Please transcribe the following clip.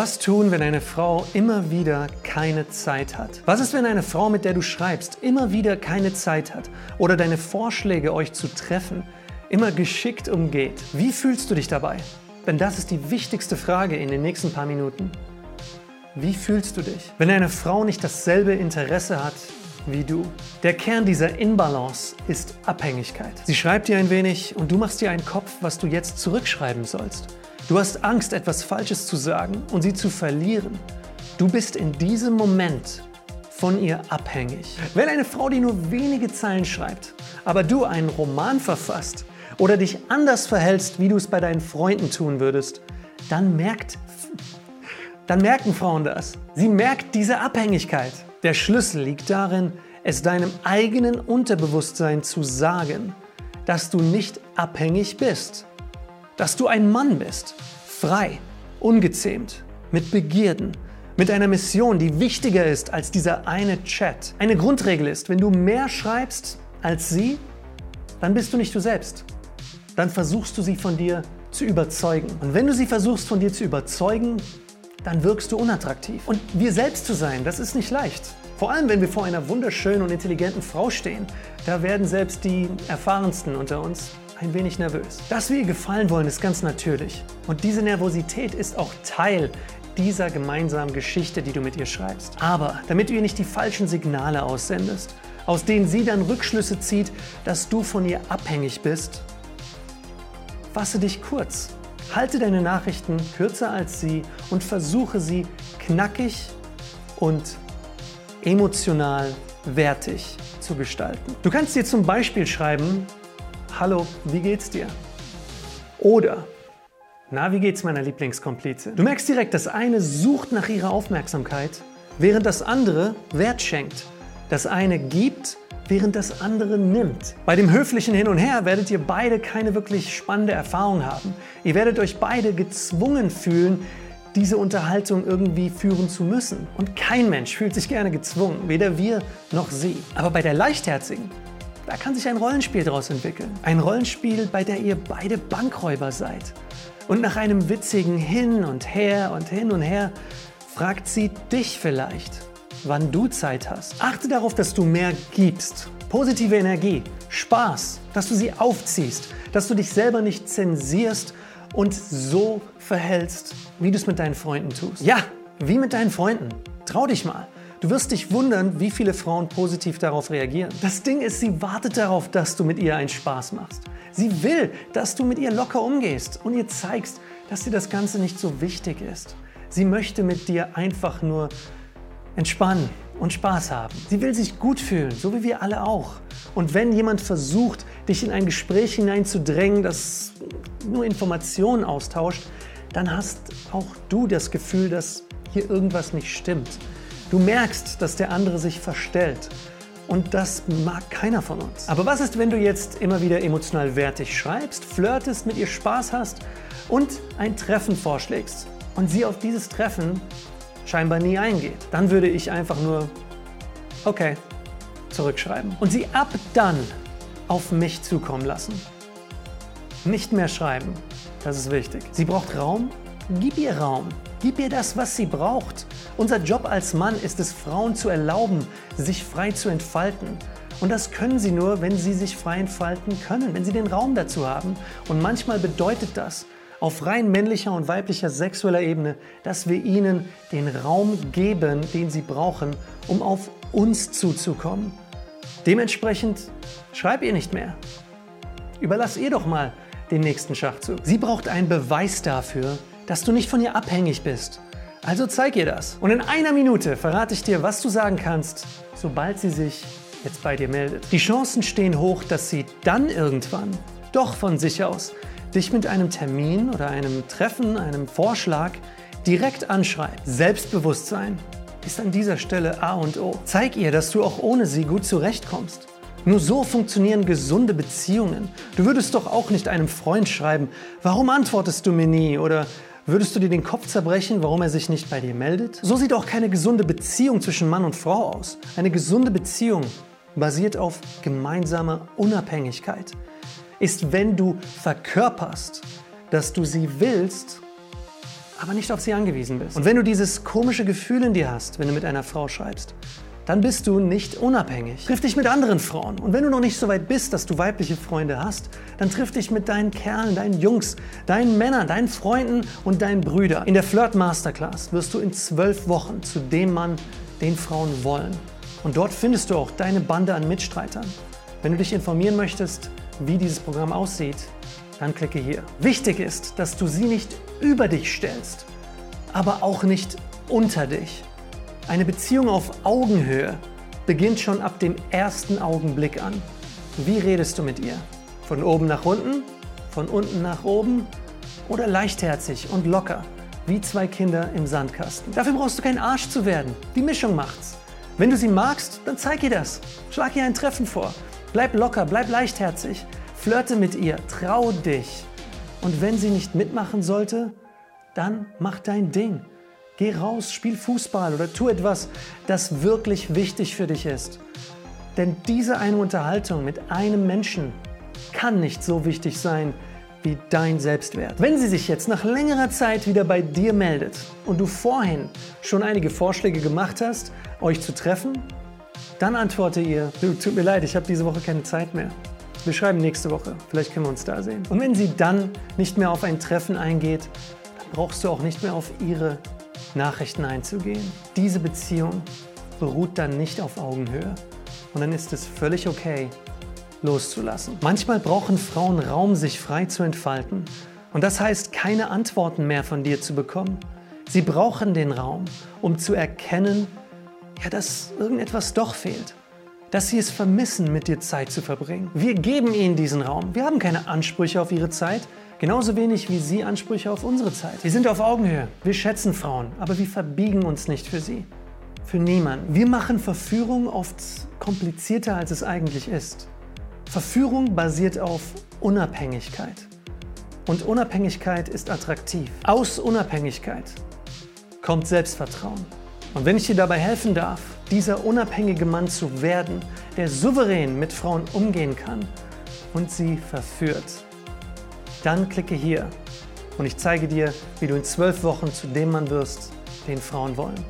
Was tun, wenn eine Frau immer wieder keine Zeit hat? Was ist, wenn eine Frau, mit der du schreibst, immer wieder keine Zeit hat oder deine Vorschläge, euch zu treffen, immer geschickt umgeht? Wie fühlst du dich dabei? Denn das ist die wichtigste Frage in den nächsten paar Minuten. Wie fühlst du dich, wenn eine Frau nicht dasselbe Interesse hat wie du? Der Kern dieser Inbalance ist Abhängigkeit. Sie schreibt dir ein wenig und du machst dir einen Kopf, was du jetzt zurückschreiben sollst. Du hast Angst, etwas Falsches zu sagen und sie zu verlieren. Du bist in diesem Moment von ihr abhängig. Wenn eine Frau dir nur wenige Zeilen schreibt, aber du einen Roman verfasst oder dich anders verhältst, wie du es bei deinen Freunden tun würdest, dann merkt dann merken Frauen das. Sie merkt diese Abhängigkeit. Der Schlüssel liegt darin, es deinem eigenen Unterbewusstsein zu sagen, dass du nicht abhängig bist dass du ein Mann bist, frei, ungezähmt, mit Begierden, mit einer Mission, die wichtiger ist als dieser eine Chat. Eine Grundregel ist, wenn du mehr schreibst als sie, dann bist du nicht du selbst. Dann versuchst du sie von dir zu überzeugen. Und wenn du sie versuchst von dir zu überzeugen, dann wirkst du unattraktiv. Und wir selbst zu sein, das ist nicht leicht. Vor allem, wenn wir vor einer wunderschönen und intelligenten Frau stehen, da werden selbst die erfahrensten unter uns ein wenig nervös. Dass wir ihr gefallen wollen, ist ganz natürlich. Und diese Nervosität ist auch Teil dieser gemeinsamen Geschichte, die du mit ihr schreibst. Aber damit du ihr nicht die falschen Signale aussendest, aus denen sie dann Rückschlüsse zieht, dass du von ihr abhängig bist, fasse dich kurz. Halte deine Nachrichten kürzer als sie und versuche sie knackig und emotional wertig zu gestalten. Du kannst dir zum Beispiel schreiben, Hallo, wie geht's dir? Oder na, wie geht's meiner Lieblingskomplize? Du merkst direkt, das eine sucht nach ihrer Aufmerksamkeit, während das andere Wert schenkt. Das eine gibt, während das andere nimmt. Bei dem höflichen Hin und Her werdet ihr beide keine wirklich spannende Erfahrung haben. Ihr werdet euch beide gezwungen fühlen, diese Unterhaltung irgendwie führen zu müssen. Und kein Mensch fühlt sich gerne gezwungen, weder wir noch sie. Aber bei der leichtherzigen, da kann sich ein Rollenspiel daraus entwickeln. Ein Rollenspiel, bei der ihr beide Bankräuber seid. Und nach einem witzigen Hin und Her und Hin und Her fragt sie dich vielleicht, wann du Zeit hast. Achte darauf, dass du mehr gibst. Positive Energie, Spaß, dass du sie aufziehst, dass du dich selber nicht zensierst und so verhältst, wie du es mit deinen Freunden tust. Ja, wie mit deinen Freunden. Trau dich mal. Du wirst dich wundern, wie viele Frauen positiv darauf reagieren. Das Ding ist, sie wartet darauf, dass du mit ihr einen Spaß machst. Sie will, dass du mit ihr locker umgehst und ihr zeigst, dass dir das Ganze nicht so wichtig ist. Sie möchte mit dir einfach nur entspannen und Spaß haben. Sie will sich gut fühlen, so wie wir alle auch. Und wenn jemand versucht, dich in ein Gespräch hineinzudrängen, das nur Informationen austauscht, dann hast auch du das Gefühl, dass hier irgendwas nicht stimmt. Du merkst, dass der andere sich verstellt. Und das mag keiner von uns. Aber was ist, wenn du jetzt immer wieder emotional wertig schreibst, flirtest, mit ihr Spaß hast und ein Treffen vorschlägst und sie auf dieses Treffen scheinbar nie eingeht? Dann würde ich einfach nur, okay, zurückschreiben. Und sie ab dann auf mich zukommen lassen. Nicht mehr schreiben. Das ist wichtig. Sie braucht Raum. Gib ihr Raum. Gib ihr das, was sie braucht. Unser Job als Mann ist es, Frauen zu erlauben, sich frei zu entfalten. Und das können sie nur, wenn sie sich frei entfalten können, wenn sie den Raum dazu haben. Und manchmal bedeutet das auf rein männlicher und weiblicher sexueller Ebene, dass wir ihnen den Raum geben, den sie brauchen, um auf uns zuzukommen. Dementsprechend schreib ihr nicht mehr. Überlass ihr doch mal den nächsten Schachzug. Sie braucht einen Beweis dafür, dass du nicht von ihr abhängig bist. Also zeig ihr das. Und in einer Minute verrate ich dir, was du sagen kannst, sobald sie sich jetzt bei dir meldet. Die Chancen stehen hoch, dass sie dann irgendwann doch von sich aus dich mit einem Termin oder einem Treffen, einem Vorschlag direkt anschreibt. Selbstbewusstsein ist an dieser Stelle A und O. Zeig ihr, dass du auch ohne sie gut zurechtkommst. Nur so funktionieren gesunde Beziehungen. Du würdest doch auch nicht einem Freund schreiben, warum antwortest du mir nie? Oder Würdest du dir den Kopf zerbrechen, warum er sich nicht bei dir meldet? So sieht auch keine gesunde Beziehung zwischen Mann und Frau aus. Eine gesunde Beziehung basiert auf gemeinsamer Unabhängigkeit. Ist, wenn du verkörperst, dass du sie willst, aber nicht auf sie angewiesen bist. Und wenn du dieses komische Gefühl in dir hast, wenn du mit einer Frau schreibst, dann bist du nicht unabhängig. Triff dich mit anderen Frauen. Und wenn du noch nicht so weit bist, dass du weibliche Freunde hast, dann triff dich mit deinen Kerlen, deinen Jungs, deinen Männern, deinen Freunden und deinen Brüdern. In der Flirt Masterclass wirst du in zwölf Wochen zu dem Mann, den Frauen wollen. Und dort findest du auch deine Bande an Mitstreitern. Wenn du dich informieren möchtest, wie dieses Programm aussieht, dann klicke hier. Wichtig ist, dass du sie nicht über dich stellst, aber auch nicht unter dich. Eine Beziehung auf Augenhöhe beginnt schon ab dem ersten Augenblick an. Wie redest du mit ihr? Von oben nach unten? Von unten nach oben? Oder leichtherzig und locker, wie zwei Kinder im Sandkasten? Dafür brauchst du kein Arsch zu werden. Die Mischung macht's. Wenn du sie magst, dann zeig ihr das. Schlag ihr ein Treffen vor. Bleib locker, bleib leichtherzig. Flirte mit ihr, trau dich. Und wenn sie nicht mitmachen sollte, dann mach dein Ding. Geh raus, spiel Fußball oder tu etwas, das wirklich wichtig für dich ist. Denn diese eine Unterhaltung mit einem Menschen kann nicht so wichtig sein wie dein Selbstwert. Wenn sie sich jetzt nach längerer Zeit wieder bei dir meldet und du vorhin schon einige Vorschläge gemacht hast, euch zu treffen, dann antworte ihr, du, tut mir leid, ich habe diese Woche keine Zeit mehr. Wir schreiben nächste Woche, vielleicht können wir uns da sehen. Und wenn sie dann nicht mehr auf ein Treffen eingeht, dann brauchst du auch nicht mehr auf ihre Nachrichten einzugehen. Diese Beziehung beruht dann nicht auf Augenhöhe. Und dann ist es völlig okay, loszulassen. Manchmal brauchen Frauen Raum, sich frei zu entfalten. Und das heißt, keine Antworten mehr von dir zu bekommen. Sie brauchen den Raum, um zu erkennen, ja, dass irgendetwas doch fehlt. Dass sie es vermissen, mit dir Zeit zu verbringen. Wir geben ihnen diesen Raum. Wir haben keine Ansprüche auf ihre Zeit. Genauso wenig wie Sie Ansprüche auf unsere Zeit. Wir sind auf Augenhöhe. Wir schätzen Frauen, aber wir verbiegen uns nicht für sie. Für niemanden. Wir machen Verführung oft komplizierter, als es eigentlich ist. Verführung basiert auf Unabhängigkeit. Und Unabhängigkeit ist attraktiv. Aus Unabhängigkeit kommt Selbstvertrauen. Und wenn ich dir dabei helfen darf, dieser unabhängige Mann zu werden, der souverän mit Frauen umgehen kann und sie verführt, dann klicke hier und ich zeige dir, wie du in zwölf Wochen zu dem Mann wirst, den Frauen wollen.